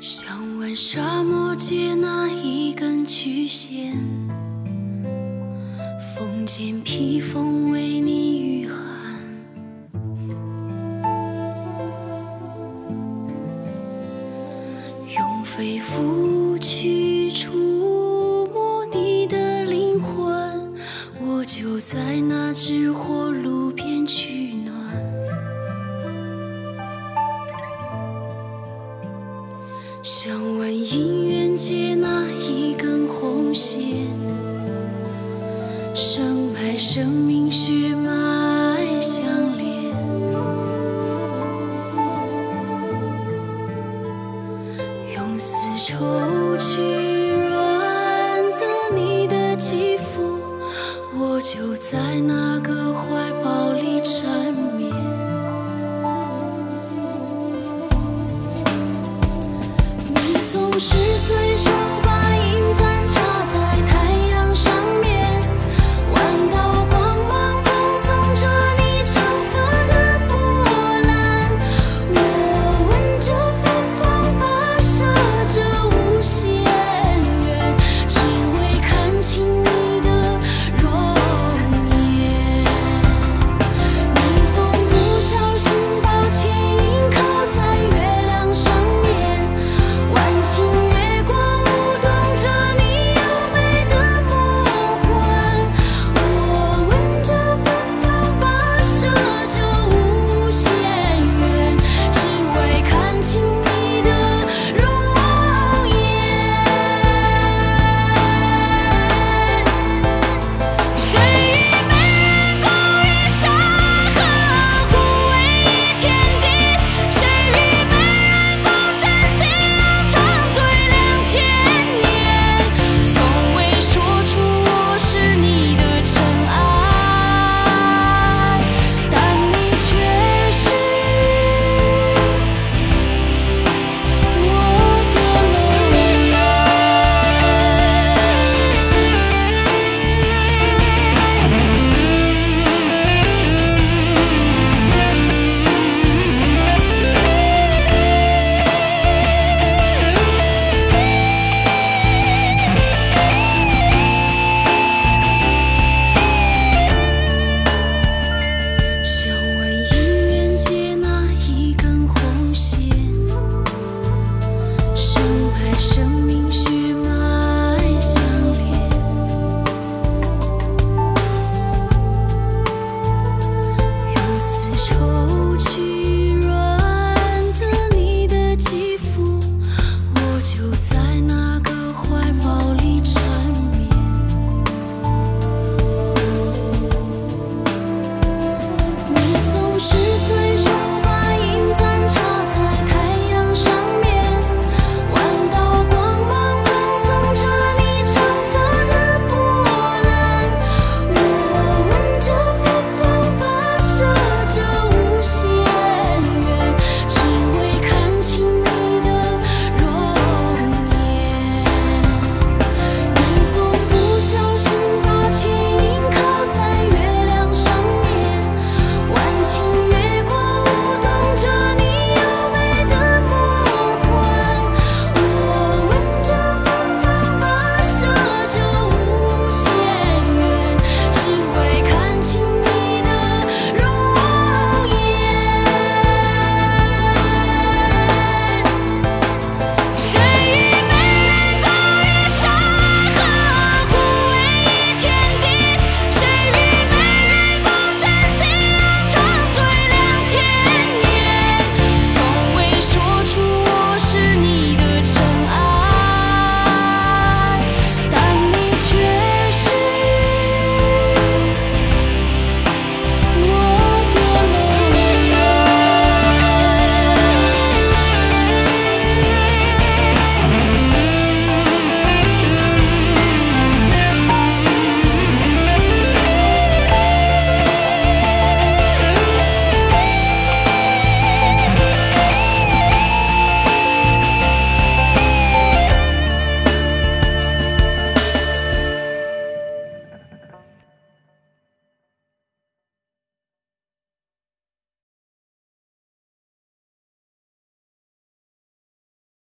想问沙漠借那一根曲线缝件披风为你御寒。用肺腑去触摸你的灵魂我就在那只火炉想问姻缘界那一根红线深埋生命血脉相连用丝绸去润泽你的肌肤我就在那个怀抱里缠